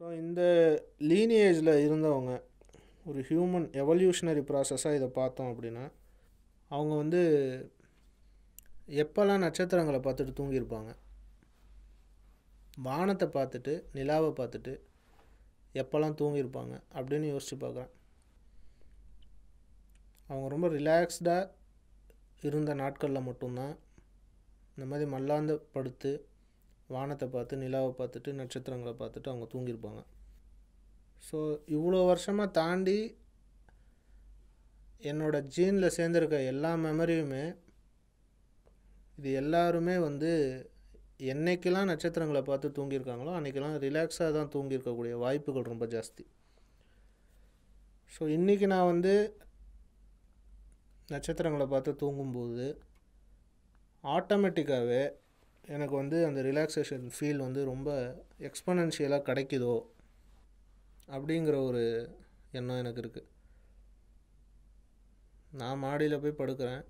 So இந்த லீனியேஜில் இருந்தவங்க ஒரு ஹியூமன் எவல்யூஷனரி ப்ராசஸாக இதை பார்த்தோம் அப்படின்னா அவங்க வந்து எப்போல்லாம் நட்சத்திரங்களை பார்த்துட்டு தூங்கியிருப்பாங்க? வானத்தை பார்த்துட்டு நிலாவை பார்த்துட்டு எப்போல்லாம் தூங்கியிருப்பாங்க அப்படின்னு யோசித்து பார்க்குறேன். அவங்க ரொம்ப ரிலாக்ஸ்டாக இருந்த நாட்களில் மட்டும்தான் இந்த மாதிரி மல்லாந்து படுத்து வானத்தை பார்த்து நிலாவை பார்த்துட்டு நட்சத்திரங்களை பார்த்துட்டு அவங்க தூங்கியிருப்பாங்க. ஸோ இவ்வளோ வருஷமாக தாண்டி என்னோடய ஜீனில் சேர்ந்துருக்க எல்லா மெமரியுமே இது எல்லாருமே வந்து என்றைக்கெல்லாம் நட்சத்திரங்களை பார்த்து தூங்கியிருக்காங்களோ அன்றைக்கெல்லாம் ரிலாக்ஸாக தான் தூங்கியிருக்கக்கூடிய வாய்ப்புகள் ரொம்ப ஜாஸ்தி. ஸோ இன்றைக்கி நான் வந்து நட்சத்திரங்களை பார்த்து தூங்கும்போது ஆட்டோமேட்டிக்காகவே எனக்கு வந்து அந்த ரிலாக்ஸேஷன் ஃபீல் வந்து ரொம்ப எக்ஸ்பனன்ஷியலாக கிடைக்குதோ அப்படிங்கிற ஒரு எண்ணம் எனக்கு இருக்குது நான் மாடியில் போய் படுக்கிறேன்.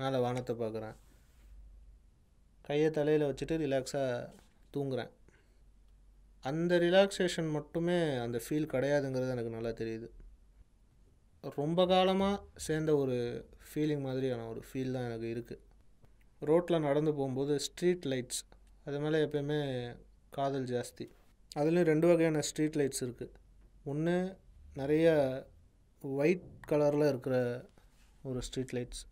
மேலே வானத்தை பார்க்குறேன். கையை தலையில் வச்சுட்டு ரிலாக்ஸாக தூங்குறேன். அந்த ரிலாக்ஸேஷன் மட்டுமே அந்த ஃபீல் கிடையாதுங்கிறது எனக்கு நல்லா தெரியுது. ரொம்ப காலமாக சேர்ந்த ஒரு ஃபீலிங் மாதிரியான ஒரு ஃபீல் தான் எனக்கு இருக்குது ரோட்டில் நடந்து போகும்போது ஸ்ட்ரீட் லைட்ஸ் அது மேலே எப்பயுமே காதல் ஜாஸ்தி. அதுலேயும் ரெண்டு வகையான ஸ்ட்ரீட் லைட்ஸ் இருக்குது ஒன்று நிறைய ஒயிட் கலரில் இருக்கிற ஒரு ஸ்ட்ரீட் லைட்ஸ்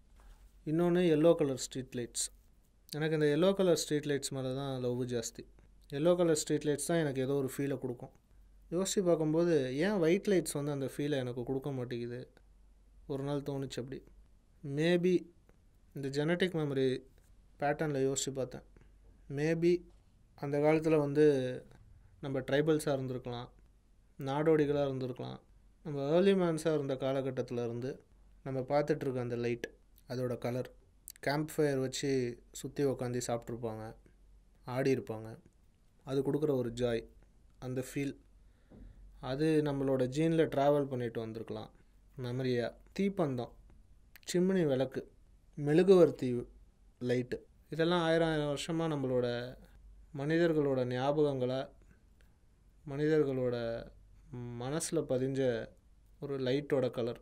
இன்னொன்று எல்லோ கலர் ஸ்ட்ரீட் லைட்ஸ். எனக்கு இந்த எல்லோ கலர் ஸ்ட்ரீட் லைட்ஸ் மேலே தான் லவ் ஜாஸ்தி. எல்லோ கலர் ஸ்ட்ரீட் லைட்ஸ் தான் எனக்கு ஏதோ ஒரு ஃபீலை கொடுக்கும். யோசித்து பார்க்கும்போது ஏன் ஒயிட் லைட்ஸ் வந்து அந்த ஃபீலை எனக்கு கொடுக்க மாட்டேங்குது? ஒரு நாள் தோணுச்சு அப்படி. மேபி இந்த ஜெனட்டிக் மெமரி பேட்டர்னில் யோசித்து பார்த்தேன். மேபி அந்த காலத்தில் வந்து நம்ம ட்ரைபல்ஸாக இருந்திருக்கலாம். நாடோடிகளாக இருந்திருக்கலாம். நம்ம ஏர்லி மேன்ஸாக இருந்த காலகட்டத்தில் இருந்து நம்ம பார்த்துட்ருக்க அந்த லைட் அதோட கலர் கேம்ப் ஃபயர் வச்சு சுற்றி உக்காந்து சாப்பிட்ருப்பாங்க ஆடி இருப்பாங்க. அது கொடுக்குற ஒரு ஜாய் அந்த ஃபீல் அது நம்மளோட ஜீனில் ட்ராவல் பண்ணிட்டு வந்திருக்கலாம். மெமரியாக தீப்பந்தம் சிம்னி விளக்கு மெழுகுவர்த்தி லைட்டு இதெல்லாம் ஆயிரம் ஆயிரம் வருஷமாக நம்மளோட மனிதர்களோட ஞாபகங்களை மனிதர்களோட மனசில் பதிஞ்ச ஒரு லைட்டோட கலர்